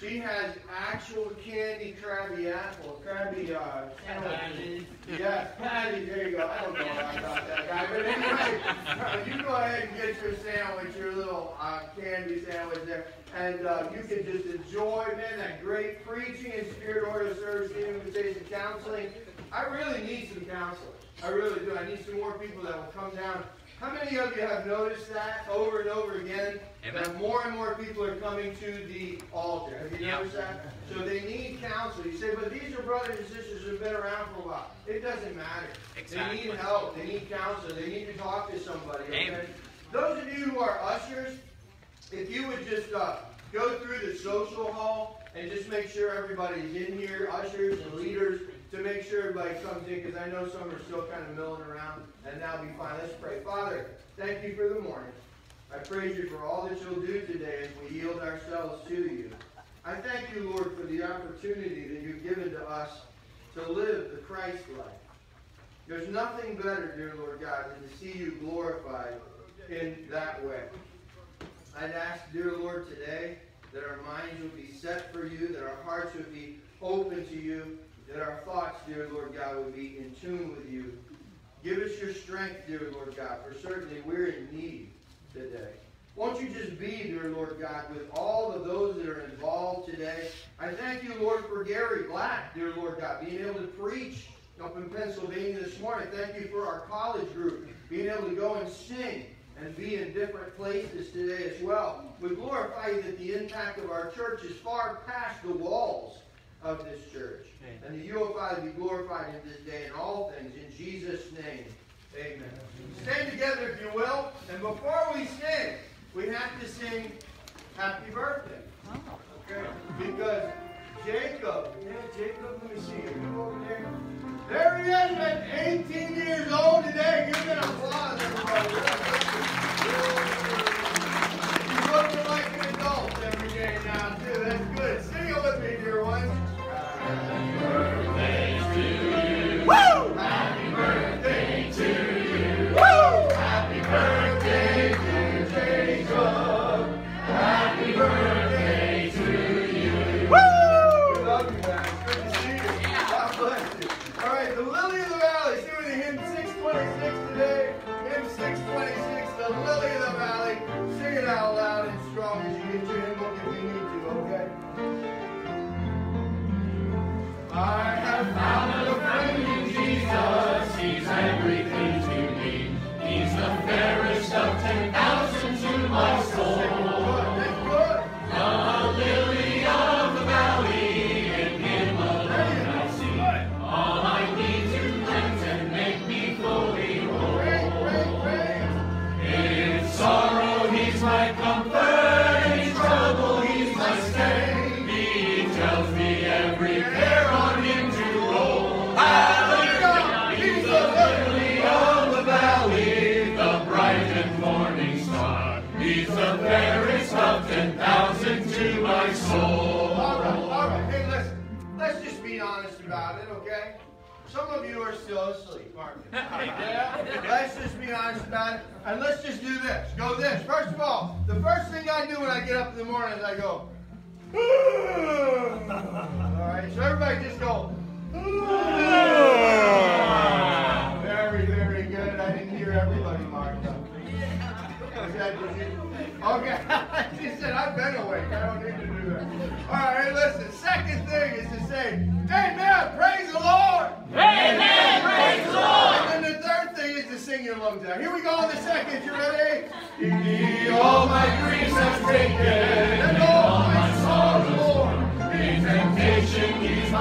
She has actual candy Krabby Apple, Krabby uh, sandwiches. Yes, Patty, there you go. I don't know about that guy, but anyway, you go ahead and get your sandwich, your little uh, candy sandwich there, and uh, you can just enjoy, man, that great preaching and spirit order service, invitation counseling. I really need some counselors. I really do. I need some more people that will come down how many of you have noticed that over and over again? Amen. That more and more people are coming to the altar. Have you yep. noticed that? So they need counsel. You say, but these are brothers and sisters who've been around for a while. It doesn't matter. Exactly. They need help. They need counsel. They need to talk to somebody. Okay? Amen. Those of you who are ushers, if you would just uh, go through the social hall and just make sure everybody's in here, ushers and leaders, to make sure everybody comes in, because I know some are still kind of milling around, and that'll be fine. Let's pray. Father, thank you for the morning. I praise you for all that you'll do today as we yield ourselves to you. I thank you, Lord, for the opportunity that you've given to us to live the Christ life. There's nothing better, dear Lord God, than to see you glorified in that way. I'd ask, dear Lord, today that our minds would be set for you, that our hearts would be open to you, that our thoughts, dear Lord God, would be in tune with you. Give us your strength, dear Lord God, for certainly we're in need today. Won't you just be, dear Lord God, with all of those that are involved today? I thank you, Lord, for Gary Black, dear Lord God, being able to preach up in Pennsylvania this morning. Thank you for our college group being able to go and sing and be in different places today as well. We glorify you that the impact of our church is far past the walls of this church. Amen. And that you, O Father, be glorified in this day in all things. In Jesus' name, amen. Stand together, if you will. And before we sing, we have to sing Happy Birthday. Okay? Because Jacob, yeah, Jacob, let me see you. Come over there. There he is at 18 years old today. Give him an applause,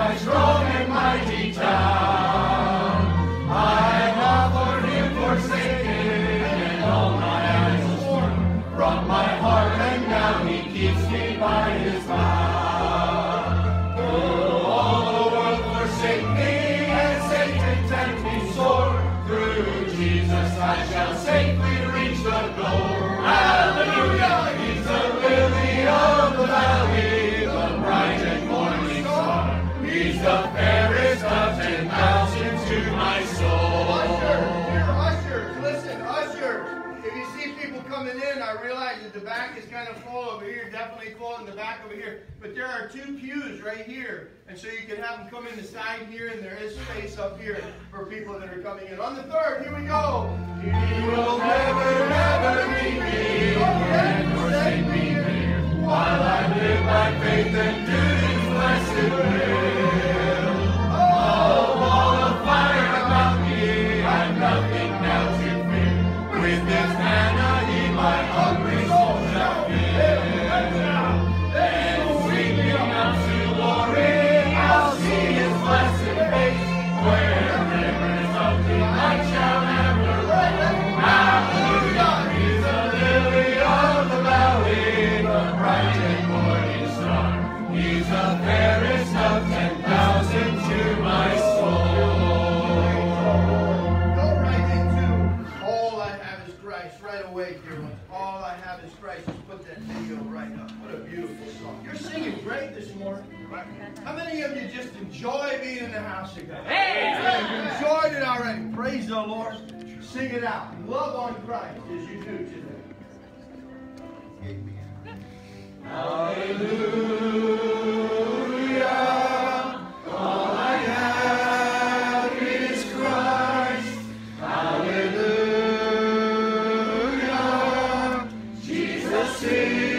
Christ rose. coming in, I realize that the back is kind of full over here, definitely full in the back over here. But there are two pews right here. And so you can have them come in the side here, and there is space up here for people that are coming in. On the third, here we go. Will never, never me, of Enjoy being in the house of God. Amen. Enjoyed it already. Praise the Lord. Sing it out. Love on Christ as you do today. Amen. Hallelujah. Christ. Hallelujah. Jesus is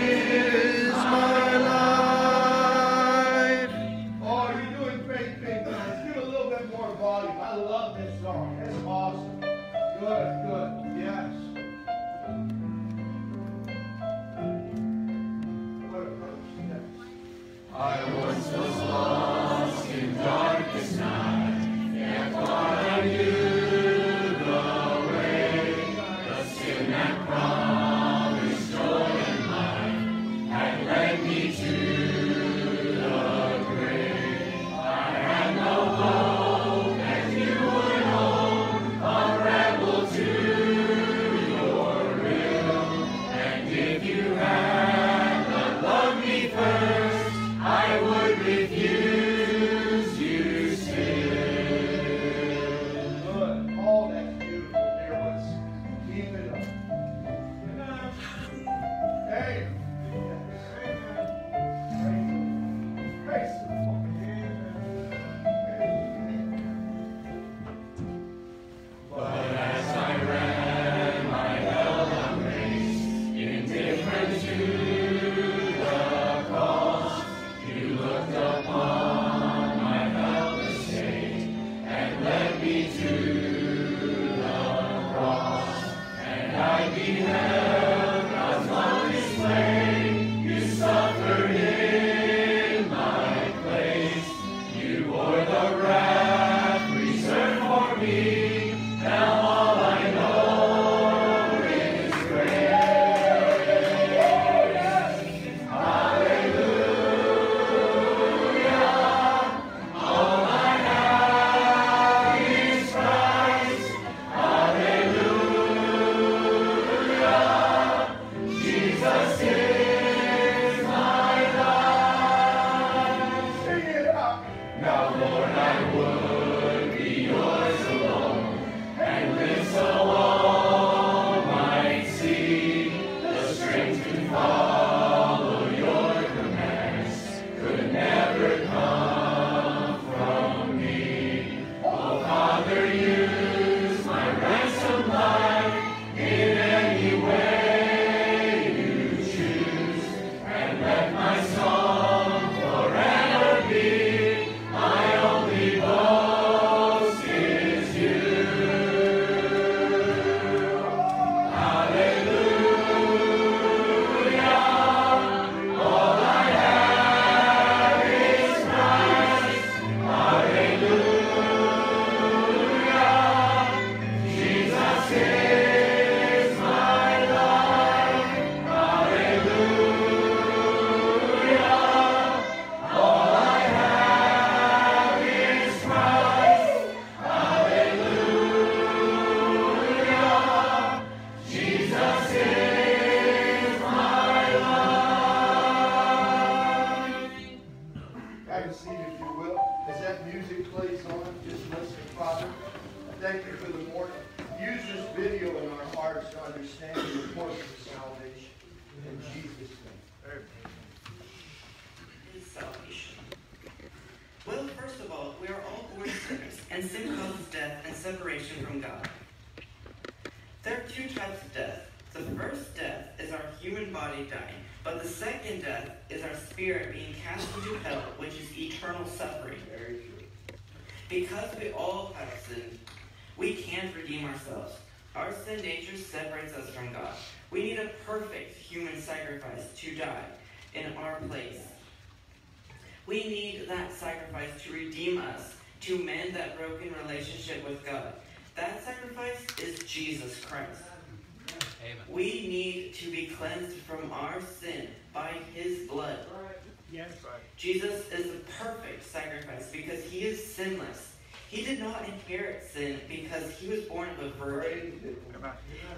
Jesus is the perfect sacrifice because he is sinless. He did not inherit sin because he was born of a virgin.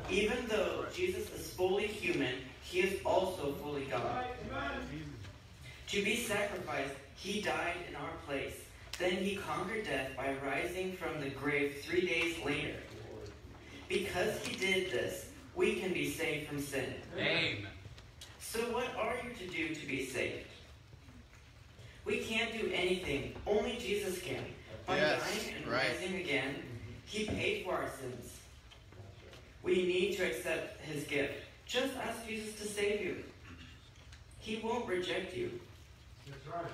Even though Jesus is fully human, he is also fully God. To be sacrificed, he died in our place. Then he conquered death by rising from the grave three days later. Because he did this, we can be saved from sin. Amen. So, what are you to do to be saved? We can't do anything. Only Jesus can. By Yes, dying and right. rising again, He paid for our sins. We need to accept His gift. Just ask Jesus to save you. He won't reject you. That's right.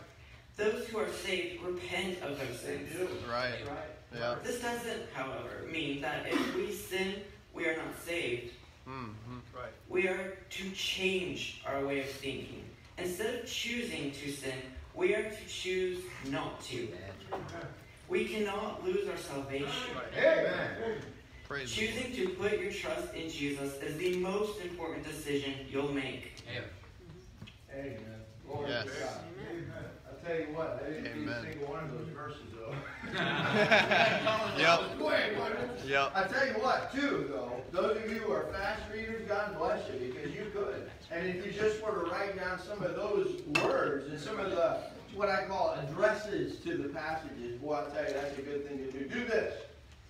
Those who are saved repent of their They sins. do. Right. Right. Yeah. This doesn't, however, mean that if we sin, we are not saved. hmm We are to change our way of thinking. Instead of choosing to sin, we are to choose not to. We cannot lose our salvation. Amen. Praise Choosing to put your trust in Jesus is the most important decision you'll make. Amen. Amen. Glory Yes. to God. I'll tell you what, I didn't read a single one of those verses though. Yep. Quick, wasn't it? Yep. I tell you what, too, though, those of you who are fast readers, God bless you, because you could. And if you just were to write down some of those words and some of the, what I call addresses to the passages, boy, I'll tell you, that's a good thing to do. Do this.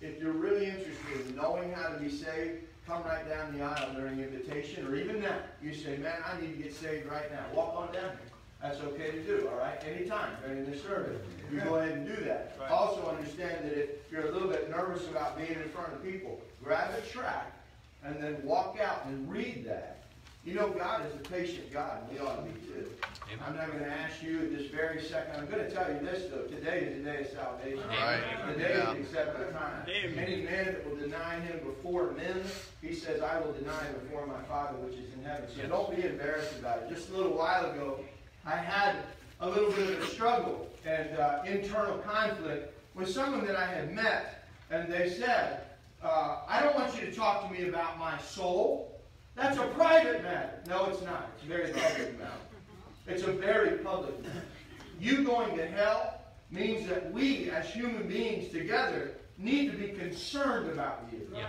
If you're really interested in knowing how to be saved, come right down the aisle during invitation, or even now. You say, man, I need to get saved right now. Walk on down here. That's okay to do, all right? Anytime during the service. You go ahead and do that. Also understand that if you're a little bit nervous about being in front of people, grab a track and then walk out and read that. You know, God is a patient God, and we ought to be too. Amen. I'm not going to ask you at this very second. I'm going to tell you this, though. Today is the day of salvation. Right. Today Yeah. is accepted time. Amen. Any man that will deny him before men, he says, I will deny him before my Father which is in heaven. So don't be embarrassed about it. Just a little while ago, I had a little bit of a struggle and uh, internal conflict with someone that I had met, and they said, uh, I don't want you to talk to me about my soul. That's a private matter. No, it's not. It's a very public matter. It's a very public matter. You going to hell means that we, as human beings together, need to be concerned about you. Yeah.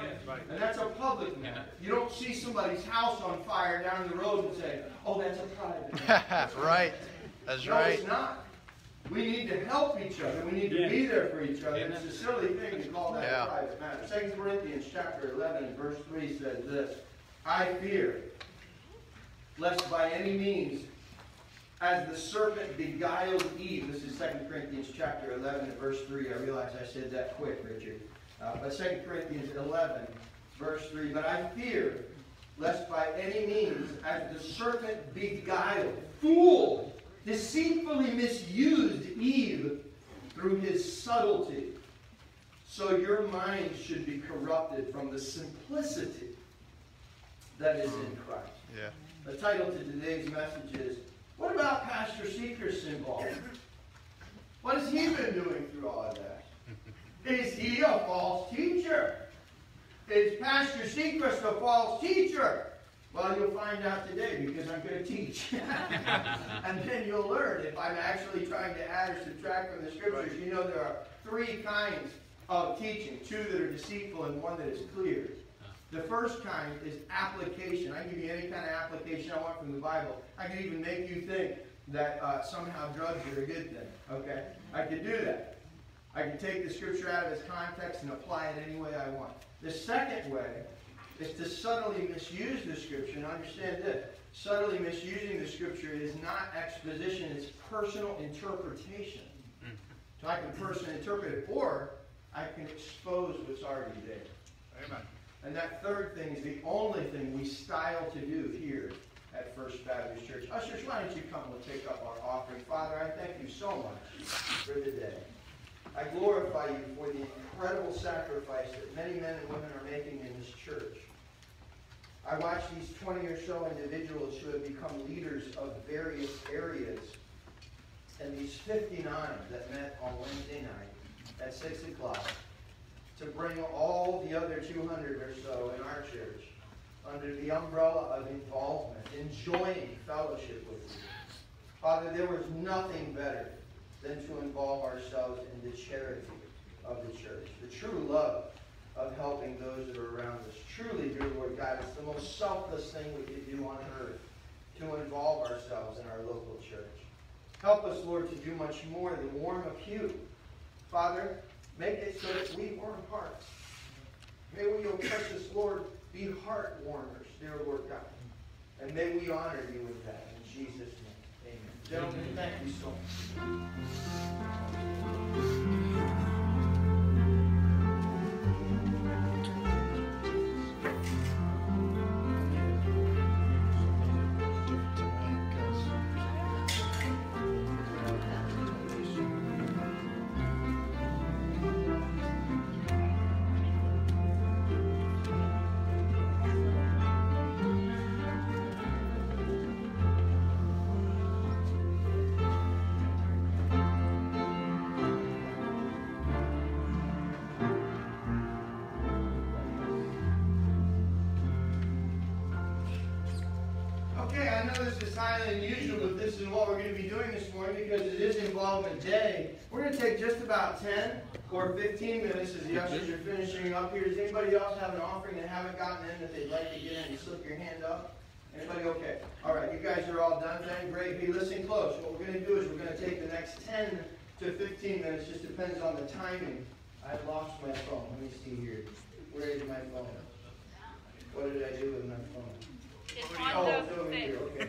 And that's a public matter. You don't see somebody's house on fire down the road and say, oh, that's a private matter. right. That's No, right. it's not. We need to help each other. We need to be there for each other. And it's a silly thing to call that Yeah. a private matter. Second Corinthians chapter 11 and verse 3 says this, I fear, lest by any means, as the serpent beguiled Eve, this is 2 Corinthians chapter 11 and verse 3. I realize I said that quick, Richard. Uh, but 2 Corinthians 11, verse 3. But I fear, lest by any means, as the serpent beguiled, fooled, deceitfully misused Eve through his subtlety, so your mind should be corrupted from the simplicity that is in Christ. Yeah. The title to today's message is, What about Pastor Seeker's involvement? What has he been doing through all of that? Is he a false teacher? Is Pastor Seacrest a false teacher? Well, you'll find out today because I'm going to teach. and then you'll learn if I'm actually trying to add or subtract from the scriptures. You know there are three kinds of teaching, two that are deceitful and one that is clear. The first kind is application. I can give you any kind of application I want from the Bible. I can even make you think that uh, somehow drugs are a good thing. Okay? I can do that. I can take the scripture out of its context and apply it any way I want. The second way is to subtly misuse the scripture. And understand this subtly misusing the scripture is not exposition, it's personal interpretation. So I can personally interpret it, or I can expose what's already there. Amen. And that third thing is the only thing we style to do here at First Baptist Church. Ushers, why don't you come and take up our offering? Father, I thank you so much for the day. I glorify you for the incredible sacrifice that many men and women are making in this church. I watch these 20 or so individuals who have become leaders of various areas, and these 59 that met on Wednesday night at 6 o'clock to bring all the other 200 or so in our church under the umbrella of involvement, enjoying fellowship with you. Father, there was nothing better than to involve ourselves in the charity of the church, the true love of helping those that are around us. Truly, dear Lord God, it's the most selfless thing we could do on earth to involve ourselves in our local church. Help us, Lord, to do much more than warm a pew. Father, make it so that we warm hearts. May we, O precious Lord, be heart warmers, dear Lord God. And may we honor you with that. In Jesus' name, amen. Gentlemen, thank you so much. Is involvement day. We're going to take just about 10 or 15 minutes as the ushers are finishing up here. Does anybody else have an offering that haven't gotten in that they'd like to get in? You slip your hand up. Anybody okay? All right, you guys are all done then. Great. Hey, listen close. What we're going to do is we're going to take the next 10 to 15 minutes. Just depends on the timing. I've lost my phone. Let me see here. Where is my phone? What did I do with my phone? It's Oh, on it's the over here, okay.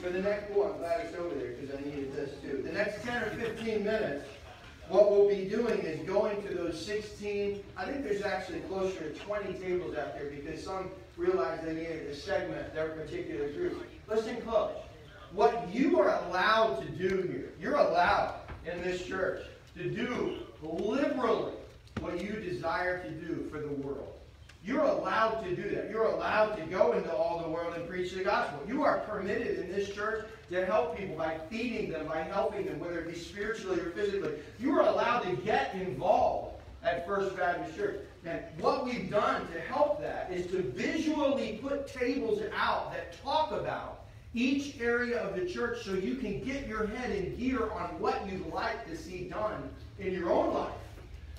For the next, oh, I'm glad it's over there, because I needed this too. The next ten or fifteen minutes, what we'll be doing is going to those sixteen, I think there's actually closer to twenty tables out there, because some realize they needed to segment their particular group. Listen close. What you are allowed to do here, you're allowed in this church to do liberally what you desire to do for the world. You're allowed to do that. You're allowed to go into all the world and preach the gospel. You are permitted in this church to help people by feeding them, by helping them, whether it be spiritually or physically. You are allowed to get involved at First Baptist Church. And what we've done to help that is to visually put tables out that talk about each area of the church so you can get your head in gear on what you'd like to see done in your own life.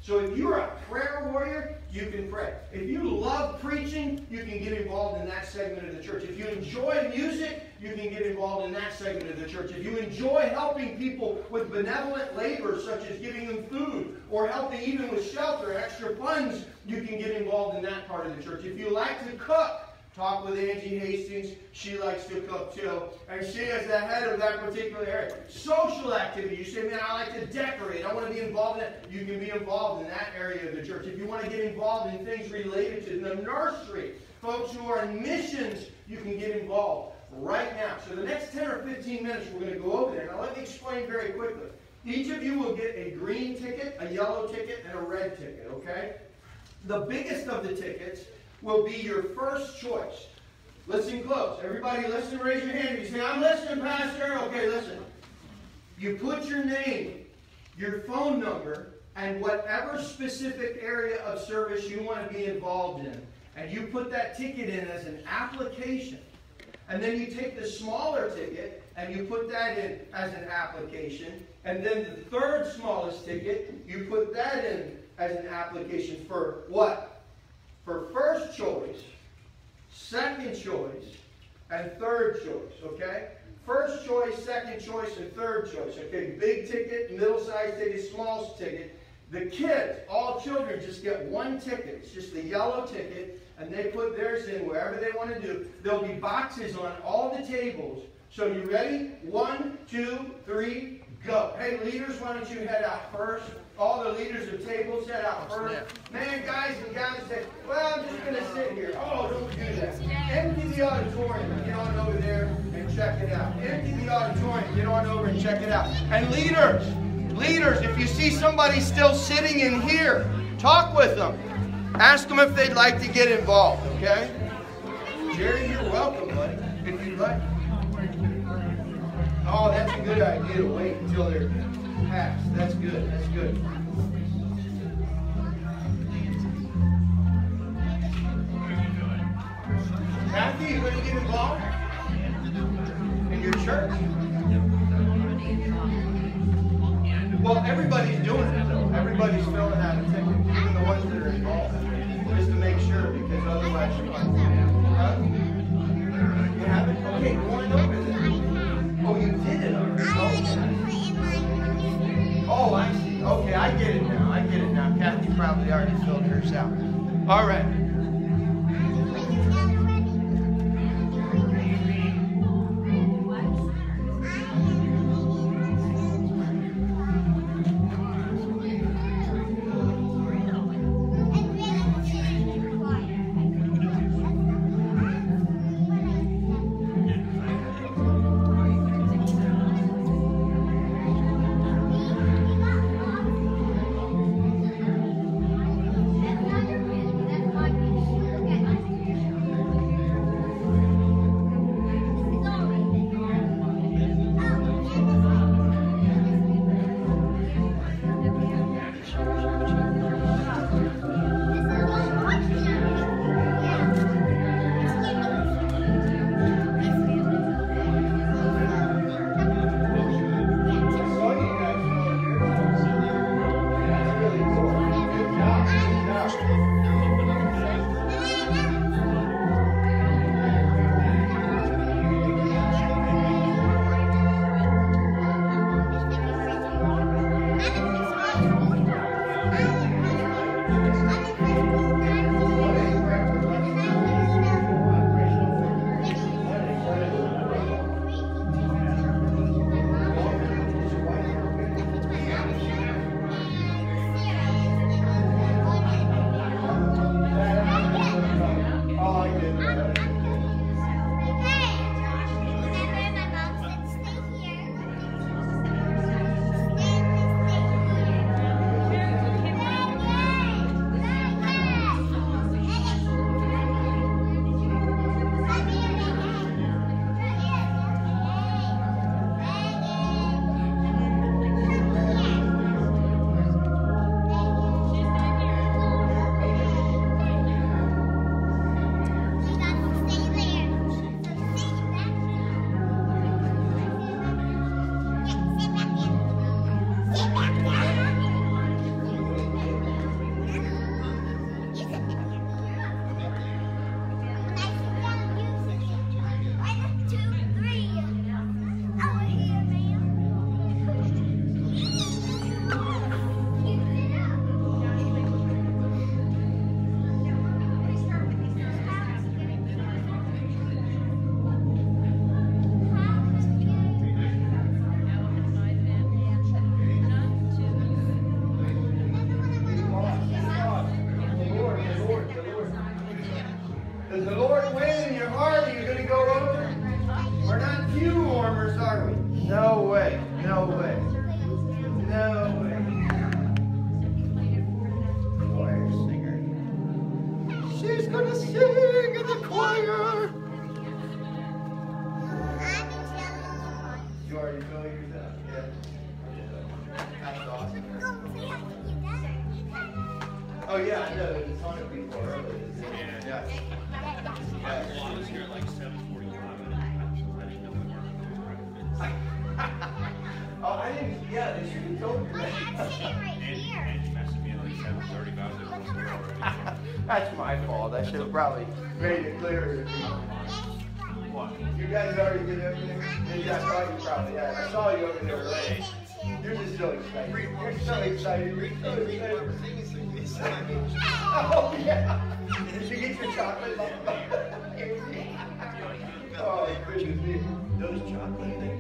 So if you're a prayer warrior, you can pray. If you love preaching, you can get involved in that segment of the church. If you enjoy music, you can get involved in that segment of the church. If you enjoy helping people with benevolent labor, such as giving them food, or helping even with shelter, extra funds, you can get involved in that part of the church. If you like to cook, Talk with Angie Hastings. She likes to cook too. And she is the head of that particular area. Social activity. You say, man, I like to decorate. I want to be involved in that. You can be involved in that area of the church. If you want to get involved in things related to the nursery, folks who are in missions, you can get involved right now. So the next 10 or 15 minutes, we're going to go over there. Now let me explain very quickly. Each of you will get a green ticket, a yellow ticket, and a red ticket, okay? The biggest of the tickets will be your first choice. Listen close. Everybody listen, raise your hand. You say, I'm listening, Pastor. Okay, listen. You put your name, your phone number, and whatever specific area of service you want to be involved in. And you put that ticket in as an application. And then you take the smaller ticket and you put that in as an application. And then the third smallest ticket, you put that in as an application for what? For first choice, second choice, and third choice, okay? first choice, second choice, and third choice. Okay, big ticket, middle-sized ticket, small ticket. The kids, all children, just get one ticket. It's just the yellow ticket, and they put theirs in wherever they want to do. There'll be boxes on all the tables. So you ready? One, two, three, go. Hey, leaders, why don't you head out first? All the leaders of tables head out oh, first. Man, guys and guys say, well, I'm just going to sit here. Oh, don't do that. Empty the auditorium. Get on over there and check it out. Empty the auditorium. Get on over and check it out. And leaders, leaders, if you see somebody still sitting in here, talk with them. Ask them if they'd like to get involved, okay? Jerry, you're welcome, buddy, if you'd like. Oh, that's a good idea to wait until they're passed. That's good. That's good. Kathy, you going to get involved in your church? Well, everybody's doing it though. Everybody's filling out a ticket, even the ones that are involved, just to make sure, because otherwise you might. Huh? You haven't? Okay, go on over there. Oh, you did it already. Oh, oh, I see. Okay, I get it now. I get it now. Kathy probably already filled hers out. All right. Probably made it. What? You guys already did everything? Yeah, I saw you probably, yeah. I saw you over there late. You're just so excited. You're so excited. You're so excited. Oh, yeah. Did you get your chocolate? oh, goodness me. Those chocolate things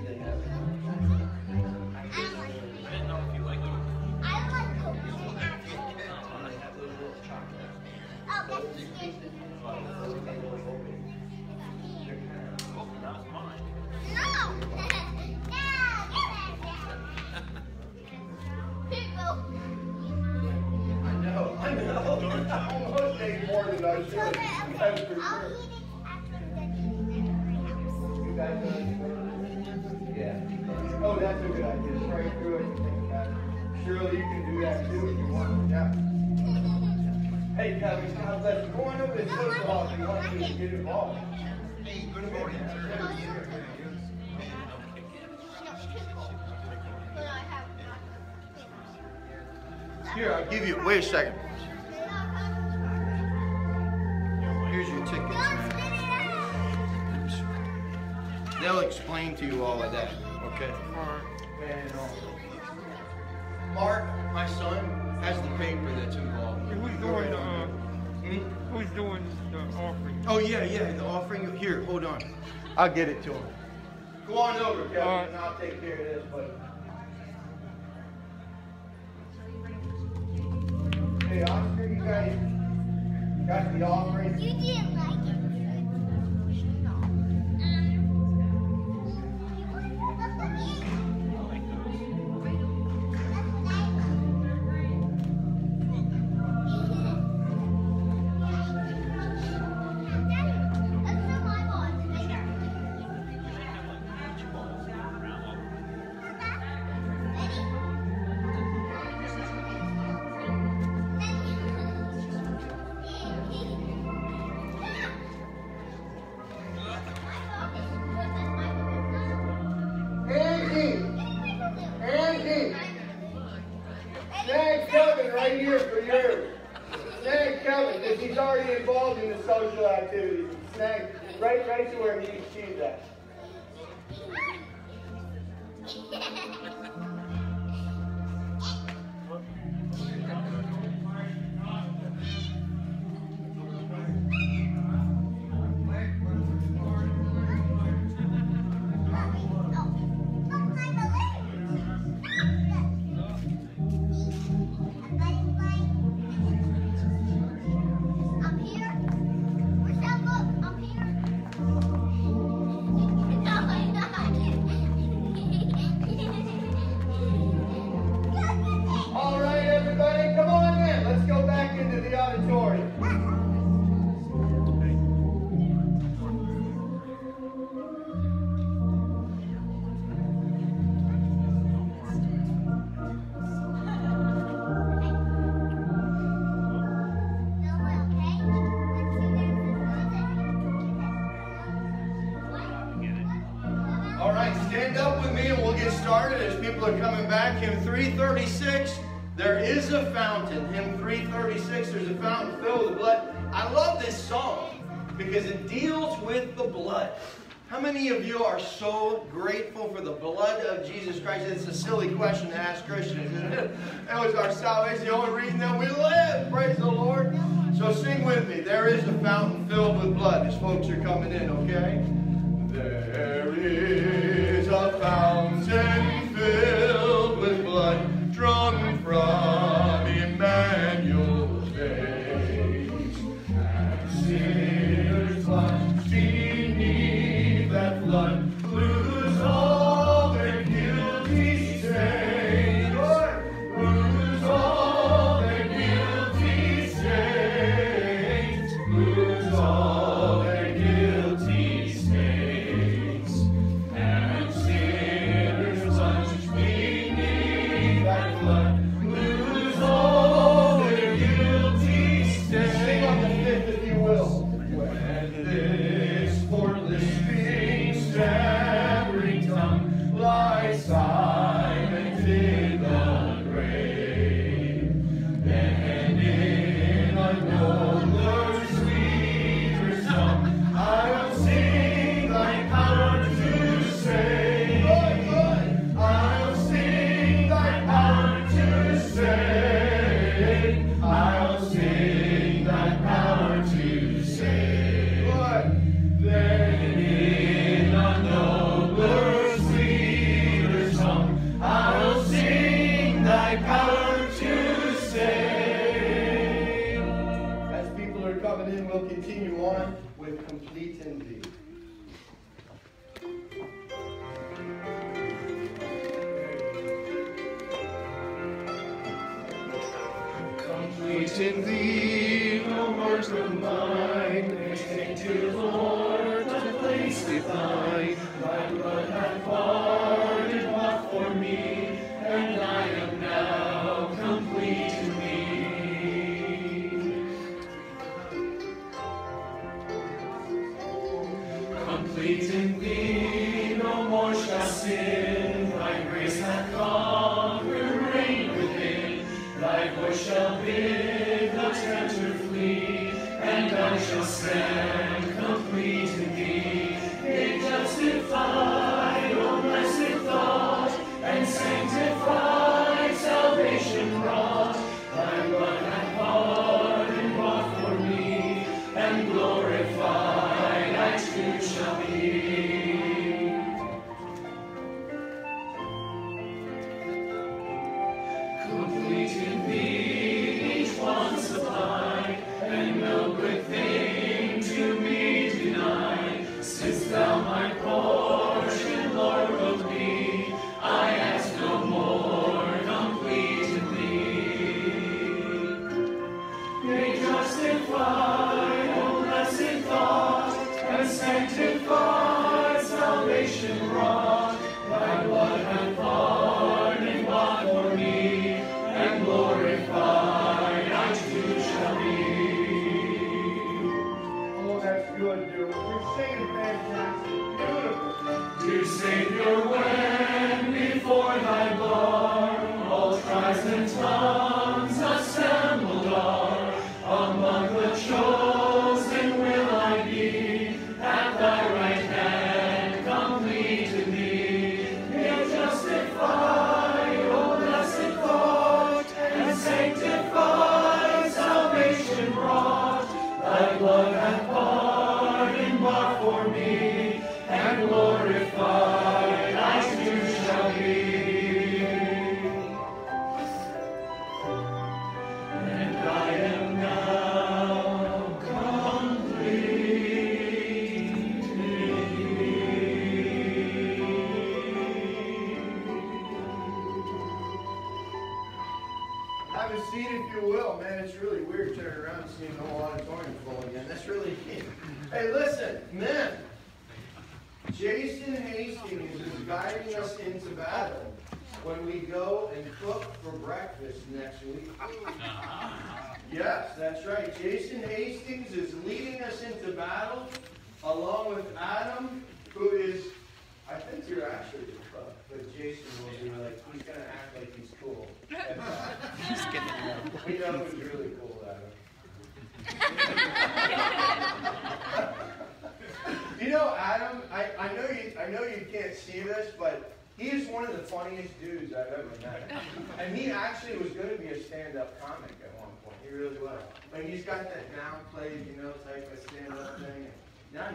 Hey, Kevin, God you. Go on over to social hall if you want to get involved. Hey, good morning, sir. Here, I'll give you, wait a second. Here's your tickets, man. They'll explain to you all of that, okay? And, uh, Mark, my son, has the paper that's involved. Who's Go doing who's doing the offering? Oh, yeah, yeah, the offering, here, hold on. I'll get it to him. Go on over, Kevin, Uh, and I'll take care of this, buddy. Hey, Oscar, you guys got the offering? You didn't started as people are coming back. Hymn 336, there is a fountain. Hymn 336, there's a fountain filled with blood. I love this song because it deals with the blood. How many of you are so grateful for the blood of Jesus Christ? It's a silly question to ask Christians, isn't it? That was our salvation, the only reason that we live. Praise the Lord. So sing with me. There is a fountain filled with blood as folks are coming in, okay? There is a fountain filled with will continue on with complete envy. thee.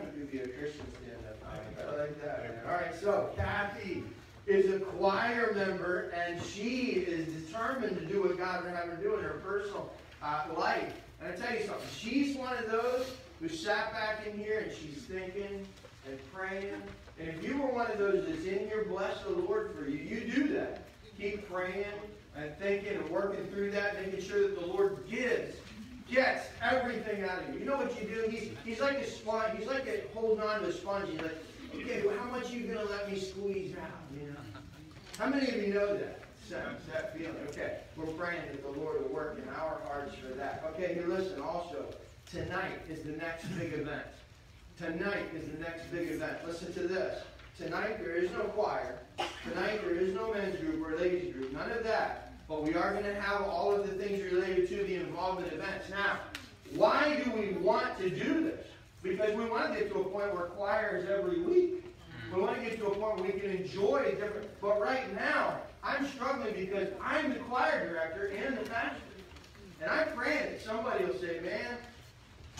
He could be a Christian stand-up. I like that. Man. All right, so Kathy is a choir member, and she is determined to do what God would have her do in her personal uh, life. And I tell you something, she's one of those who sat back in here and she's thinking and praying. And if you were one of those that's in here, bless the Lord for you. You do that. Keep praying and thinking and working through that, making sure that the Lord gives, gets everything out of you. You know what you do? He's, he's like a sponge. He's like a, holding on to a sponge. He's like, okay, well, how much are you going to let me squeeze out? You know? How many of you know that? Sense, that feeling. Okay, we're praying that the Lord will work in our hearts for that. Okay, here, listen, also, tonight is the next big event. Tonight is the next big event. Listen to this. Tonight there is no choir. Tonight there is no men's group or ladies group. None of that. But we are going to have all of the things related to the involvement events. Now, why do we want to do this? Because we want to get to a point where choir is every week. We want to get to a point where we can enjoy different. But right now, I'm struggling because I'm the choir director and the pastor. And I'm praying that somebody will say, man,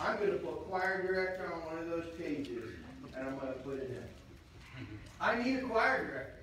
I'm going to put choir director on one of those pages, and I'm going to put it in. I need a choir director.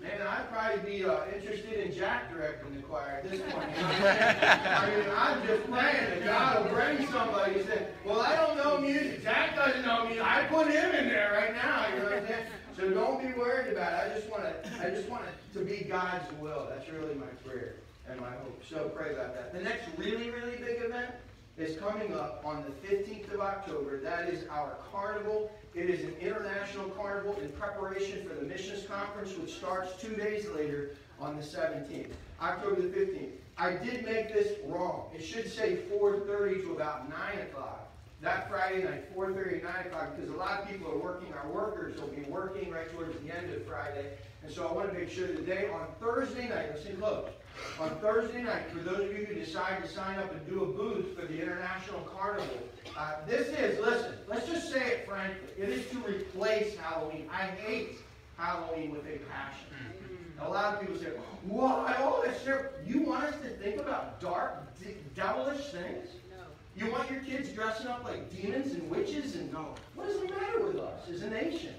Man, I'd probably be uh, interested in Jack directing the choir at this point. You know I'm? I mean, I'm just praying that God will bring somebody and say, well, I don't know music. Jack doesn't know music. I put him in there right now. You know what I'm saying? So don't be worried about it. I just want to, I just want it to be God's will. That's really my prayer and my hope. So pray about that. The next really, really big event is coming up on the 15th of October. That is our carnival. It is an international carnival in preparation for the missions conference, which starts two days later on the 17th, October the 15th. I did make this wrong. It should say 4.30 to about 9 o'clock. That Friday night, 4.30 to 9 o'clock, because a lot of people are working. Our workers will be working right towards the end of Friday. And so I want to make sure today on Thursday night, listen close, on Thursday night, for those of you who decide to sign up and do a booth for the International Carnival, uh, this is, listen, let's just say it frankly, it is to replace Halloween. I hate Halloween with a passion. A lot of people say, why all this shit? You want us to think about dark, de- devilish things? You want your kids dressing up like demons and witches and no. What is the matter with us as a nation?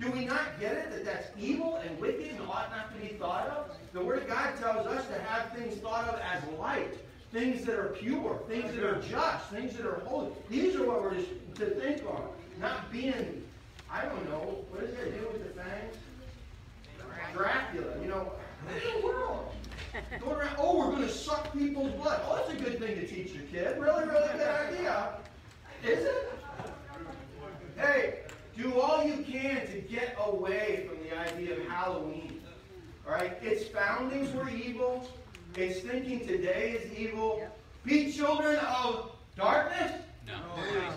Do we not get it that that's evil and wicked and ought not to be thought of? The Word of God tells us to have things thought of as light, things that are pure, things that are just, things that are holy. These are what we're to think on, not being, I don't know, what does that do with the fangs? Dracula, you know, what in the world? Going around, oh, we're going to suck people's blood. Oh, that's a good thing to teach your kid. Really, really good idea. Is it? Hey, do all you can to get away from the idea of Halloween. All right? Its foundings were evil. Its thinking today is evil. Be children of darkness. No.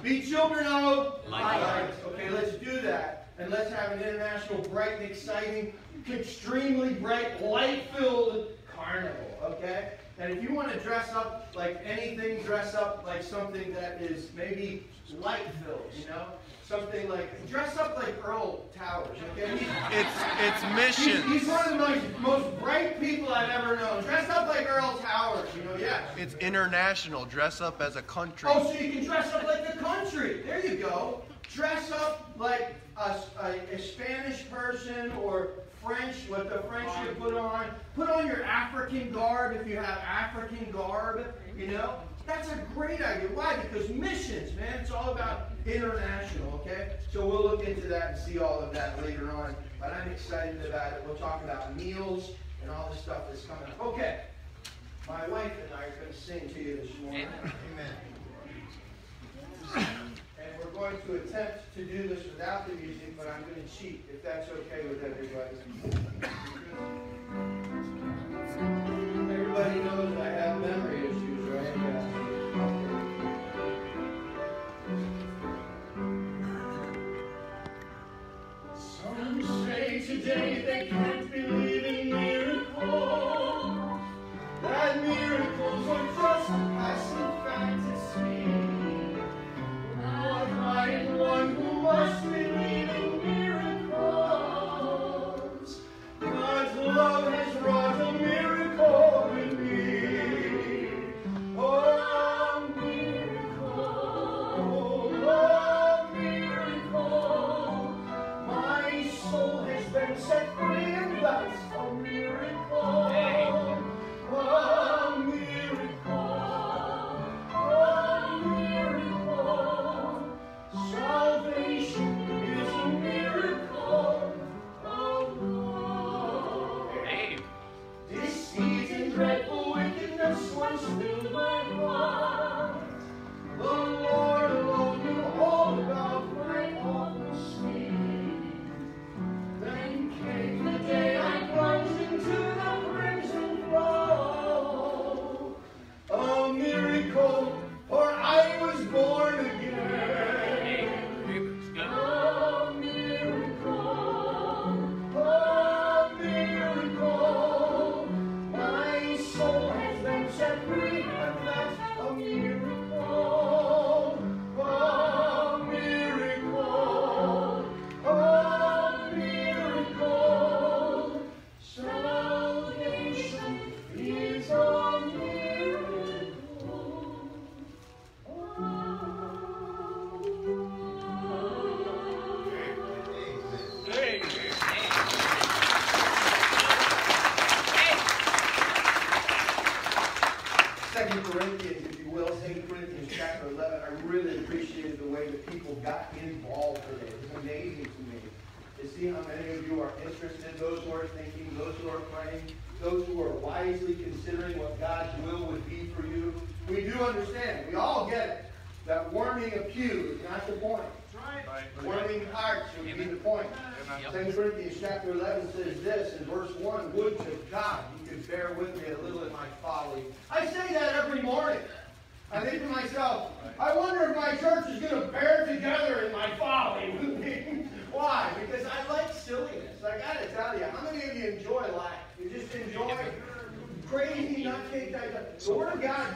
Be children of Light. Okay, let's do that. And let's have an international, bright and exciting, extremely bright, light-filled carnival, okay? And if you want to dress up like anything, dress up like something that is maybe light-filled, you know? Something like, dress up like Earl Towers, okay? He's- It's it's He's, mission. he's one of the most, most bright people I've ever known. Dress up like Earl Towers, you know, yeah. It's international. Dress up as a country. Oh, so you can dress up like the country. There you go. Dress up like a, a, a Spanish person or French, what the French should put on. Put on your African garb if you have African garb, you know. That's a great idea. Why? Because missions, man, it's all about international, okay? So we'll look into that and see all of that later on. But I'm excited about it. We'll talk about meals and all the stuff that's coming up. Okay. My wife and I are going to sing to you this morning. Amen. And we're going to attempt to do this without the music, but I'm going to cheat, if that's okay with everybody. Everybody knows I have memory issues, right? Yeah. Today they can't believe in miracles. That miracles are just a passing fantasy. Lord, I am one who must believe in miracles. God's love has wrought a miracle in me. Oh, and set free in Christ.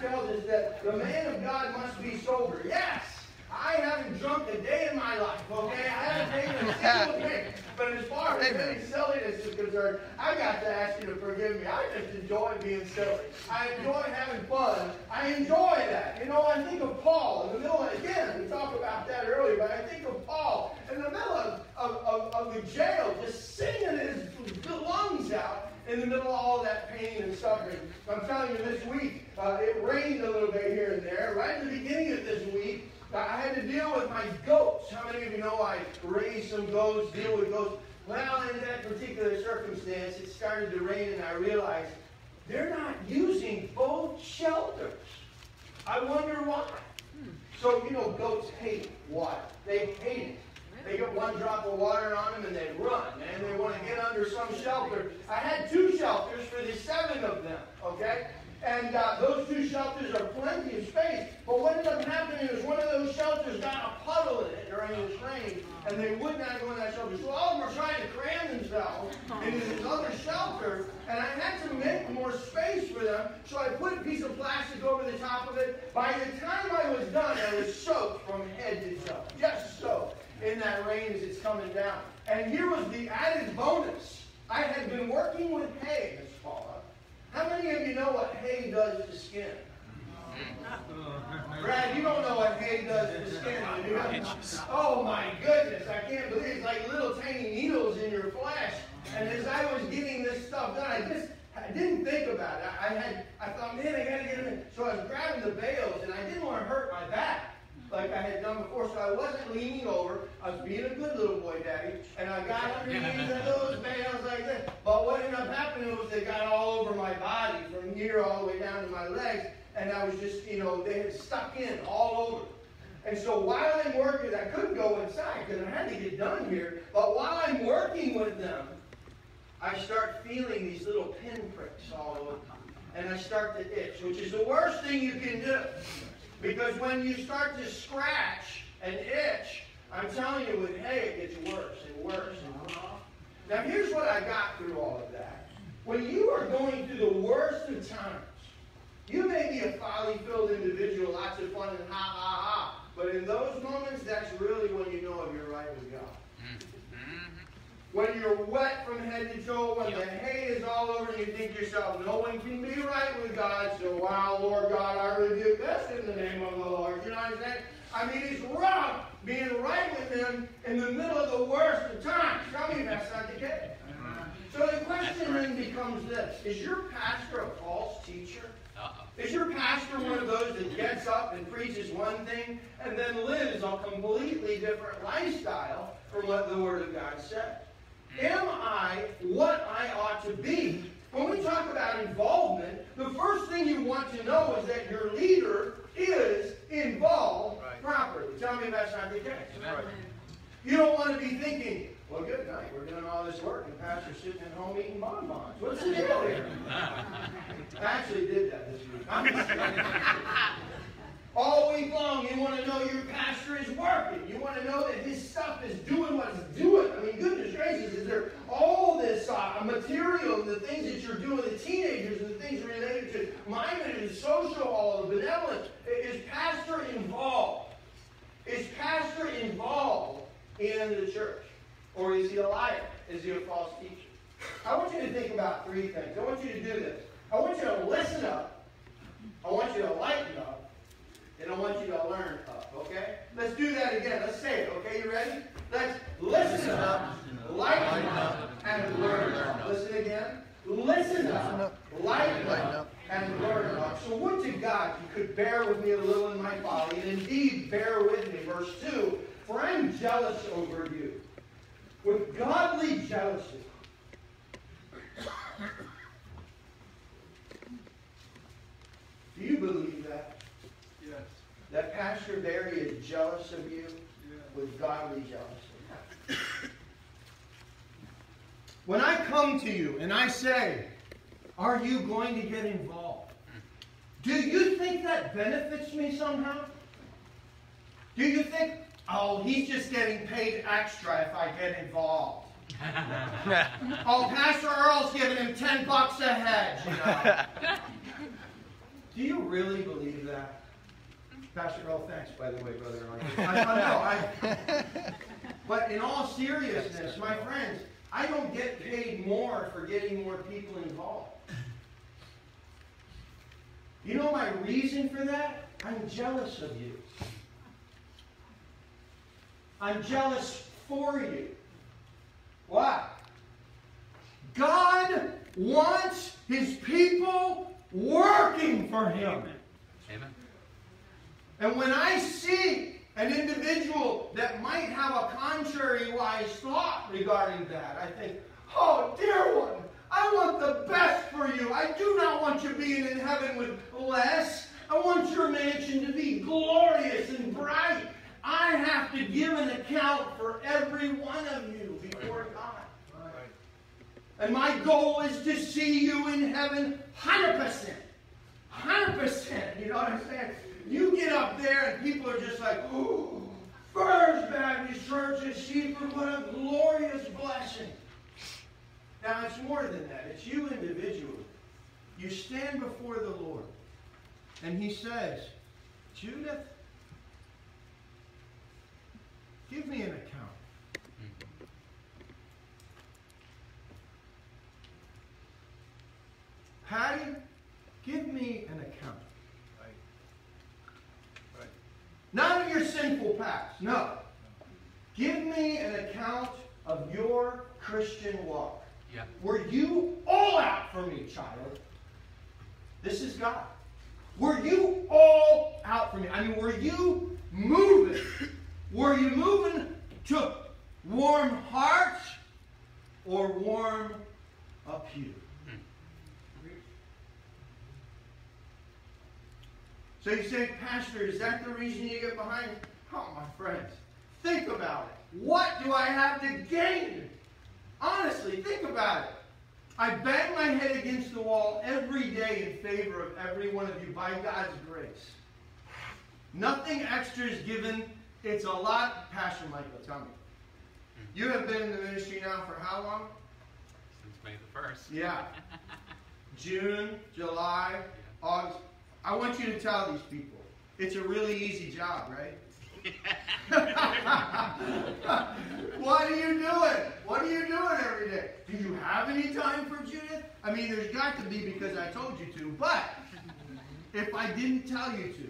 Tells us that the man of God must be sober. Yes! I haven't drunk a day in my life, okay? I haven't taken a single drink. But as far as any silliness is concerned, I got to ask you to forgive me. I just enjoy being silly. I enjoy having fun. I enjoy that. You know, I think of Paul in the middle, of, again, we talked about that earlier, but I think of Paul in the middle of, of, of, of the jail, just singing his lungs out in the middle of all that pain and suffering. I'm telling you, this week, uh, it rained a little bit here and there. Right at the beginning of this week, I had to deal with my goats. How many of you know I raise some goats, deal with goats? Well, in that particular circumstance, it started to rain, and I realized they're not using both shelters. I wonder why. So, you know, goats hate water. They hate it. They get one drop of water on them and they run, and they want to get under some shelter. I had two shelters for the seven of them, okay? And uh, those two shelters are plenty of space. But what ended up happening is one of those shelters got a puddle in it during this rain, and they would not go in that shelter. So all of them are trying to cram themselves into this other shelter, and I had to make more space for them. So I put a piece of plastic over the top of it. By the time I was done, I was soaked from head to toe, just soaked in that rain as it's coming down. And here was the added bonus. I had been working with hay, Miss Paula. How many of you know what hay does to skin? Uh, Brad, you don't know what hay does to skin, do you? Oh my goodness, I can't believe it. It's like little tiny needles in your flesh. And as I was getting this stuff done, I just I didn't think about it. I had I thought, man, I gotta get them in. So I was grabbing the bales and I didn't want to hurt my back like I had done before. So I wasn't leaning over. I was being a good little boy, Daddy. And I got underneath those bales like this. But what ended up happening was they got all over my body from here all the way down to my legs. And I was just, you know, they had stuck in all over. And so while I'm working, I couldn't go inside because I had to get done here. But while I'm working with them, I start feeling these little pinpricks all over. And I start to itch, which is the worst thing you can do. Because when you start to scratch and itch, I'm telling you, with hay, it gets worse and worse. Uh-huh. Now, here's what I got through all of that. When you are going through the worst of times, you may be a folly-filled individual, lots of fun and ha ha ha. But in those moments, that's really when you know if you're right with God. When you're wet from head to toe, when the hay is all over, and you think to yourself, no one can be right with God, so wow, Lord God, I rebuke this in the name of the Lord. You know what I'm saying? I mean, it's wrong being right with Him in the middle of the worst of times. Tell me that's not the case. So the question then becomes this Is your pastor a false teacher? Is your pastor one of those that gets up and preaches one thing and then lives a completely different lifestyle from what the Word of God says? Am I what I ought to be? When we talk about involvement, the first thing you want to know is that your leader is involved right. properly. Tell me if that's not the case. Right. You don't want to be thinking, well, good night. We're doing all this work, and Pastor's sitting at home eating bonbons. What's the deal here? I actually did that this week. All week long, you want to know your pastor is working. You want to know that his stuff is doing what it's doing. I mean, goodness gracious, is there all this uh, material, and the things that you're doing, the teenagers, and the things related to minded and social, all the benevolence. Is pastor involved? Is pastor involved in the church? Or is he a liar? Is he a false teacher? I want you to think about three things. I want you to do this. I want you to listen up. I want you to lighten up and I want you to learn up, okay? Let's do that again. Let's say it, okay? You ready? Let's listen up, lighten up, and learn up. Listen again. Listen up, lighten up, and learn up. So would to God you could bear with me a little in my folly, and indeed bear with me. Verse 2 For I am jealous over you with godly jealousy. Do you believe that? That Pastor Barry is jealous of you with godly jealousy. When I come to you and I say, Are you going to get involved? Do you think that benefits me somehow? Do you think, oh, he's just getting paid extra if I get involved? oh, Pastor Earl's giving him 10 bucks a head, you know. Do you really believe that? Pastor Earl, thanks, by the way, brother. I, I know. I, but in all seriousness, my friends, I don't get paid more for getting more people involved. You know my reason for that? I'm jealous of you. I'm jealous for you. Why? God wants his people working for him. And when I see an individual that might have a contrary wise thought regarding that, I think, oh, dear one, I want the best for you. I do not want you being in heaven with less. I want your mansion to be glorious and bright. I have to give an account for every one of you before God. And my goal is to see you in heaven 100%. 100%. You know what I'm saying? You get up there and people are just like, ooh, First Baptist Church at Seaford, what a glorious blessing. Now, it's more than that. It's you individually. You stand before the Lord, and He says, Judith, give me an account. Patty, give me an account. Not of your sinful past. No. Give me an account of your Christian walk. Yeah. Were you all out for me, child? This is God. Were you all out for me? I mean, were you moving? Were you moving to warm hearts or warm up pew? So you say, Pastor, is that the reason you get behind? Oh, my friends, think about it. What do I have to gain? Honestly, think about it. I bang my head against the wall every day in favor of every one of you by God's grace. Nothing extra is given. It's a lot. Pastor Michael, tell me. You have been in the ministry now for how long? Since May the 1st. Yeah. June, July, August. I want you to tell these people it's a really easy job, right? what are you doing? What are you doing every day? Do you have any time for Judith? I mean, there's got to be because I told you to, but if I didn't tell you to,